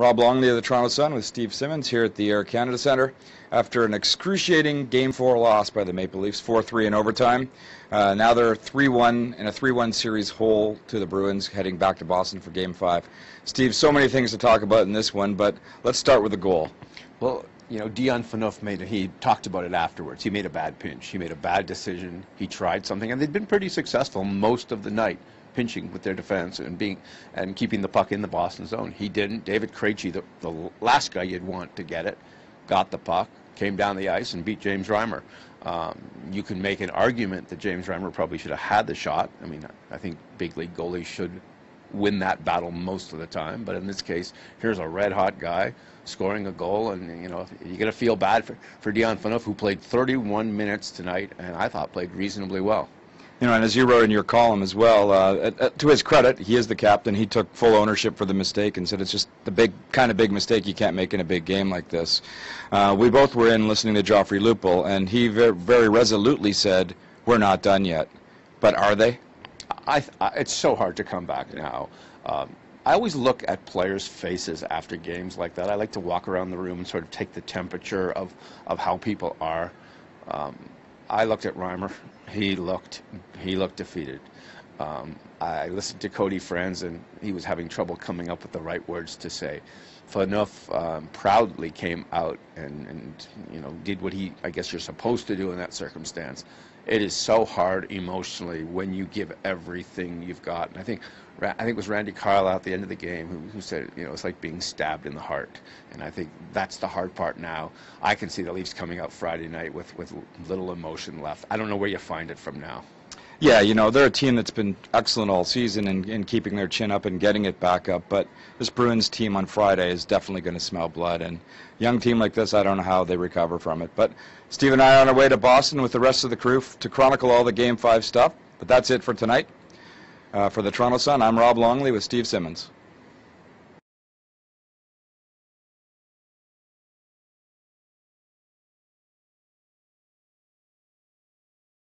Rob Longley of the Toronto Sun with Steve Simmons here at the Air Canada Centre after an excruciating Game 4 loss by the Maple Leafs, 4-3 in overtime. Uh, now they're 3-1 in a 3-1 series hole to the Bruins, heading back to Boston for Game 5. Steve, so many things to talk about in this one, but let's start with the goal. Well, you know, Dion Phaneuf made, he talked about it afterwards. He made a bad pinch. He made a bad decision. He tried something, and they'd been pretty successful most of the night pinching with their defense and being and keeping the puck in the Boston zone. He didn't. David Krejci, the, the last guy you'd want to get it, got the puck, came down the ice and beat James Reimer. Um, you can make an argument that James Reimer probably should have had the shot. I mean, I think big league goalies should win that battle most of the time. But in this case, here's a red hot guy scoring a goal, and you know you're gonna feel bad for for Dion Phaneuf, who played 31 minutes tonight, and I thought played reasonably well. You know, and as you wrote in your column as well, uh, to his credit, he is the captain. He took full ownership for the mistake and said it's just the big kind of big mistake you can't make in a big game like this. Uh, we both were in listening to Joffrey Lupul, and he very, very resolutely said, "We're not done yet." But are they? I, I, it's so hard to come back now. Um, I always look at players' faces after games like that. I like to walk around the room and sort of take the temperature of, of how people are. Um, I looked at Reimer. He looked he looked defeated. Um, I listened to Cody Franson, and he was having trouble coming up with the right words to say. Phaneuf um, proudly came out and, and you know did what he I guess you're supposed to do in that circumstance. It is so hard emotionally when you give everything you've got. And I think I think it was Randy Carlyle at the end of the game who, who said, you know, it's like being stabbed in the heart. And I think that's the hard part now. I can see the Leafs coming out Friday night with, with little emotion left. I don't know where you find it from now. Yeah, you know, they're a team that's been excellent all season in, in keeping their chin up and getting it back up. But this Bruins team on Friday is definitely going to smell blood. And young team like this, I don't know how they recover from it. But Steve and I are on our way to Boston with the rest of the crew to chronicle all the Game 5 stuff. But that's it for tonight. Uh, for the Toronto Sun, I'm Rob Longley with Steve Simmons.